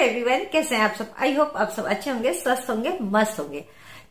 Everyone कैसे हैं आप सब? आई होप आप सब अच्छे होंगे, स्वस्थ होंगे, मस्त होंगे।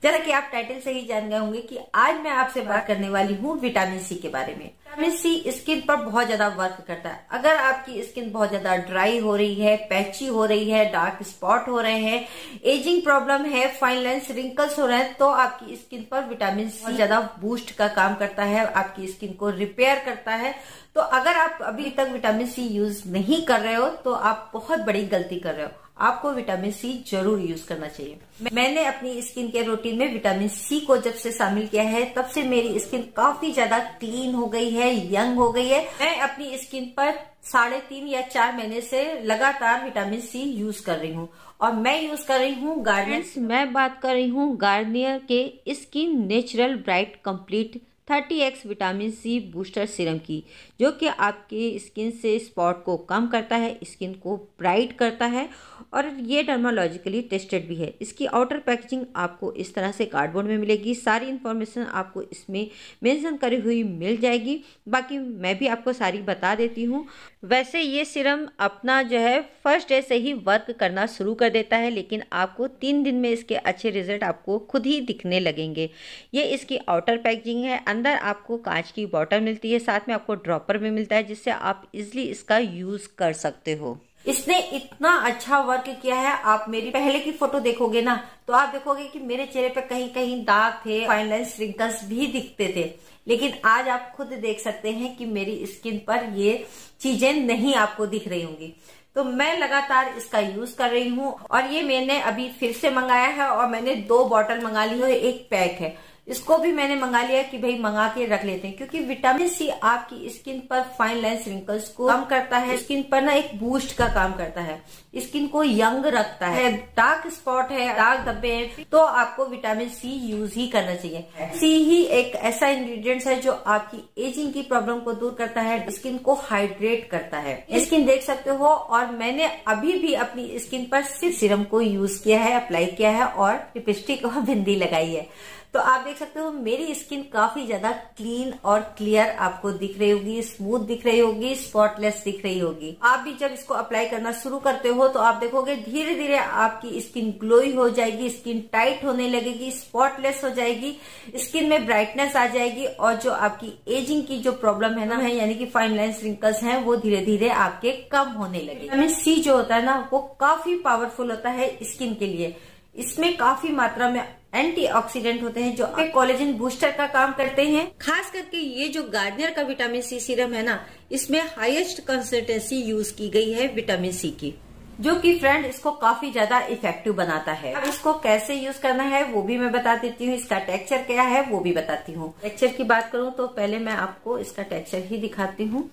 जैसा कि आप टाइटल से ही जान गए होंगे कि आज मैं आपसे बात करने वाली हूँ विटामिन सी के बारे में। विटामिन सी स्किन पर बहुत ज़्यादा वर्क करता है। अगर आपकी स्किन बहुत ज़्यादा ड्राई हो रही है पैची हो रही है डार्क स्पॉट हो रहे हैं एजिंग प्रॉब्लम है फाइन लाइन्स रिंकल्स हो रहे हैं तो आपकी स्किन पर विटामिन सी ज़्यादा बूस्ट का काम करता है, आपकी स्किन को रिपेयर करता है। तो अगर आप अभी तक विटामिन सी यूज़ नहीं कर रहे हो तो आप बहुत बड़ी गलती कर रहे हो। आपको विटामिन सी ज़रूर यूज़ करना चाहिए। मैंने अपनी स्किन केयर रूटीन में विटामिन सी को जब से शामिल किया है, तब से मेरी स्किन काफ़ी ज़्यादा क्लीन हो गई है, यंग हो गई है। मैं अपनी स्किन पर साढ़े तीन या चार महीने से लगातार विटामिन सी यूज़ कर रही हूँ। और मैं यूज़ कर रही हूँ गार्नियर। मैं बात कर रही हूँ गार्नियर के skin natural bright complete 30x vitamin C booster serum की, जो कि आपके स्किन से स्पॉट को कम करता है, स्किन को ब्राइट करता है और ये डर्मोलॉजिकली टेस्टेड भी है। इसकी आउटर पैकेजिंग आपको इस तरह से कार्डबोर्ड में मिलेगी। सारी इन्फॉर्मेशन आपको इसमें मेंशन करी हुई मिल जाएगी। बाकी मैं भी आपको सारी बता देती हूँ। वैसे ये सिरम अपना जो है फ़र्स्ट डे से ही वर्क करना शुरू कर देता है, लेकिन आपको तीन दिन में इसके अच्छे रिज़ल्ट आपको खुद ही दिखने लगेंगे। ये इसकी आउटर पैकेजिंग है, अंदर आपको कांच की बॉटल मिलती है, साथ में आपको ड्रॉपर भी मिलता है, जिससे आप इजली इसका यूज़ कर सकते हो। इसने इतना अच्छा वर्क किया है, आप मेरी पहले की फ़ोटो देखोगे ना तो आप देखोगे कि मेरे चेहरे पे कहीं कहीं दाग थे फाइन लाइन रिंकल्स भी दिखते थे। लेकिन आज आप खुद देख सकते हैं कि मेरी स्किन पर ये चीज़ें नहीं आपको दिख रही होंगी। तो मैं लगातार इसका यूज़ कर रही हूँ, और ये मैंने अभी फिर से मंगाया है, और मैंने दो बॉटल मंगा ली है, एक पैक है। इसको भी मैंने मंगा लिया कि भाई मंगा के रख लेते हैं, क्योंकि विटामिन सी आपकी स्किन पर फाइन लाइन रिंकल्स को कम करता है, स्किन पर ना एक बूस्ट का काम करता है, स्किन को यंग रखता है। डार्क स्पॉट है डार्क धब्बे हैं तो आपको विटामिन सी यूज़ ही करना चाहिए। सी ही एक ऐसा इंग्रेडिएंट्स है जो आपकी एजिंग की प्रॉब्लम को दूर करता है, स्किन को हाइड्रेट करता है। स्किन देख सकते हो, और मैंने अभी भी अपनी स्किन पर सिर्फ़ सीरम को यूज़ किया है अप्लाई किया है, और लिपस्टिक और बिंदी लगाई है। तो आप देख सकते हो, मेरी स्किन काफ़ी ज़्यादा क्लीन और क्लियर आपको दिख रही होगी स्मूथ दिख रही होगी स्पॉटलेस दिख रही होगी। आप भी जब इसको अप्लाई करना शुरू करते हो तो आप देखोगे धीरे धीरे आपकी स्किन ग्लोई हो जाएगी स्किन टाइट होने लगेगी स्पॉटलेस हो जाएगी स्किन में ब्राइटनेस आ जाएगी और जो आपकी एजिंग की जो प्रॉब्लम है ना, है, यानी कि फाइन लाइन रिंकल्स हैं, वो धीरे धीरे आपके कम होने लगे हमें सी जो होता है ना, वो काफ़ी पावरफुल होता है स्किन के लिए। इसमें काफ़ी मात्रा में एंटीऑक्सीडेंट होते हैं, जो कोलेजन बूस्टर का काम करते हैं। खास करके ये जो गार्नियर का विटामिन सी सीरम है ना, इसमें हाईएस्ट कंसिस्टेंसी यूज़ की गई है विटामिन सी की, जो कि फ्रेंड इसको काफ़ी ज़्यादा इफ़ेक्टिव बनाता है। अब इसको कैसे यूज़ करना है, वो भी मैं बता देती हूँ। इसका टेक्सचर क्या है, वो भी बताती हूँ। टेक्सचर की बात करूँ तो पहले मैं आपको इसका टेक्सचर ही दिखाती हूँ।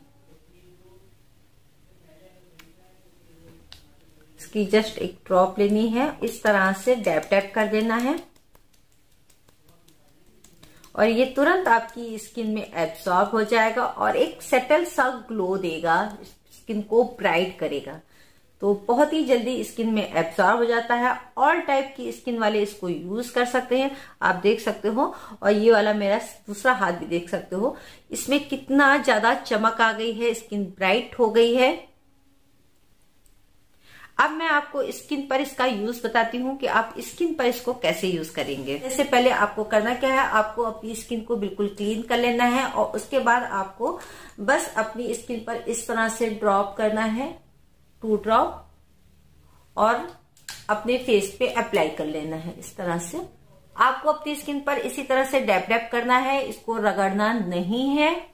इसकी जस्ट एक ड्रॉप लेनी है। इस तरह से डैप डैप कर देना है। और ये तुरंत आपकी स्किन में एब्सॉर्ब हो जाएगा और एक सेटल सा ग्लो देगा। स्किन को ब्राइट करेगा। तो बहुत ही जल्दी स्किन में एब्सॉर्ब हो जाता है। ऑल टाइप की स्किन वाले इसको यूज़ कर सकते हैं। आप देख सकते हो। और ये वाला मेरा दूसरा हाथ भी देख सकते हो। इसमें कितना ज़्यादा चमक आ गई है। स्किन ब्राइट हो गई है। अब मैं आपको स्किन पर इसका यूज़ बताती हूँ कि आप स्किन पर इसको कैसे यूज़ करेंगे। जैसे पहले आपको करना क्या है, आपको अपनी स्किन को बिल्कुल क्लीन कर लेना है और उसके बाद आपको बस अपनी स्किन पर इस तरह से ड्रॉप करना है टू ड्रॉप और अपने फेस पे अप्लाई कर लेना है इस तरह से। आपको अपनी स्किन पर इसी तरह से डैप डैप करना है, इसको रगड़ना नहीं है।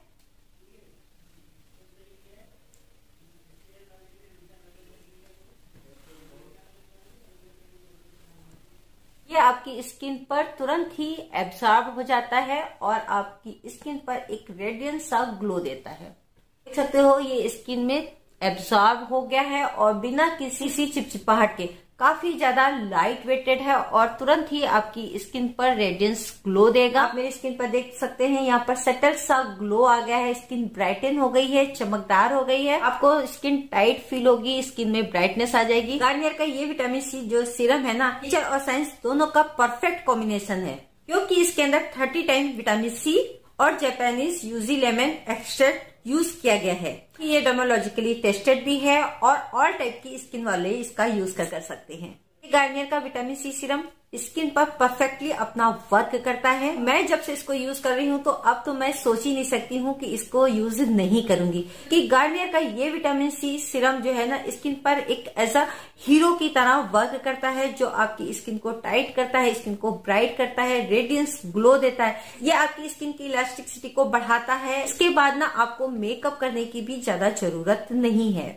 आपकी स्किन पर तुरंत ही एब्सॉर्ब हो जाता है और आपकी स्किन पर एक रेडियंट सा ग्लो देता है। देख सकते हो, ये स्किन में एब्सॉर्ब हो गया है और बिना किसी सी चिपचिपाहट के काफ़ी ज़्यादा लाइट वेटेड है और तुरंत ही आपकी स्किन पर रेडियंस ग्लो देगा। आप मेरी स्किन पर देख सकते हैं, यहाँ पर सेटल सा ग्लो आ गया है स्किन ब्राइटन हो गई है, चमकदार हो गई है। आपको स्किन टाइट फील होगी स्किन में ब्राइटनेस आ जाएगी। गार्नियर का ये विटामिन सी जो सीरम है ना नेचर और साइंस दोनों का परफेक्ट कॉम्बिनेशन है। क्योंकि इसके अंदर थर्टी टाइम विटामिन सी और Japanese yuzu lemon extract use किया गया है। ये डर्मोलॉजिकली टेस्टेड भी है और ऑल टाइप की स्किन वाले इसका यूज़ कर, कर सकते हैं। गार्नियर का विटामिन सी सीरम स्किन पर परफेक्टली अपना वर्क करता है। मैं जब से इसको यूज़ कर रही हूँ तो अब तो मैं सोच ही नहीं सकती हूँ कि इसको यूज़ नहीं करूँगी। कि गार्नियर का ये विटामिन सी सीरम जो है ना, स्किन पर एक ऐसा हीरो की तरह वर्क करता है, जो आपकी स्किन को टाइट करता है, स्किन को ब्राइट करता है रेडियंस ग्लो देता है। ये आपकी स्किन की इलास्टिसिटी को बढ़ाता है। इसके बाद ना आपको मेकअप करने की भी ज़्यादा ज़रूरत नहीं है।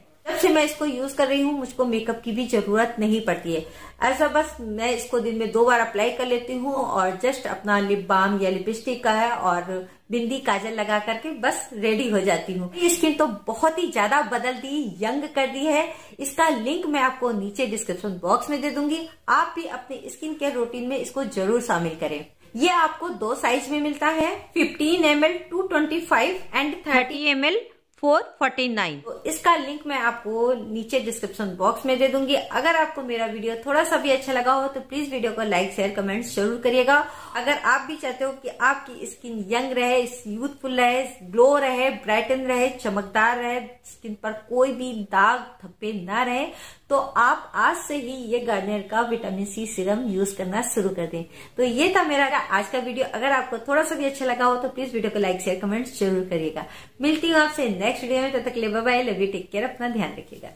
से मैं इसको यूज़ कर रही हूँ, मुझको मेकअप की भी ज़रूरत नहीं पड़ती है। ऐसा बस मैं इसको दिन में दो बार अप्लाई कर लेती हूँ और जस्ट अपना लिप बाम या लिपस्टिक का है और बिंदी काजल लगा करके बस रेडी हो जाती हूँ। स्किन तो बहुत ही ज़्यादा बदल दी, यंग कर दी है। इसका लिंक मैं आपको नीचे डिस्क्रिप्शन बॉक्स में दे दूँगी। आप भी अपने स्किन केयर रूटीन में इसको ज़रूर शामिल करें। ये आपको दो साइज़ में मिलता है 15 M L two twenty five and 30 M L four forty nine. तो इसका लिंक मैं आपको नीचे डिस्क्रिप्शन बॉक्स में दे दूँगी। अगर आपको मेरा वीडियो थोड़ा सा भी अच्छा लगा हो तो प्लीज़ वीडियो को लाइक, शेयर, कमेंट ज़रूर करिएगा। अगर आप भी चाहते हो कि आपकी स्किन यंग रहे, यूथफुल रहे, ग्लो रहे, ब्राइटन रहे, चमकदार रहे, स्किन पर कोई भी दाग, धब्बे ना रहे तो आप आज से ही ये गार्नियर का विटामिन सी सीरम यूज़ करना शुरू कर दें। तो ये था मेरा आज का वीडियो अगर आपको थोड़ा सा भी अच्छा लगा हो तो प्लीज़ वीडियो को लाइक शेयर कमेंट ज़रूर करिएगा। मिलती हूँ आपसे नेक्स्ट वीडियो में। तब तो तक ले बाय लव टेक केयर अपना ध्यान रखिएगा।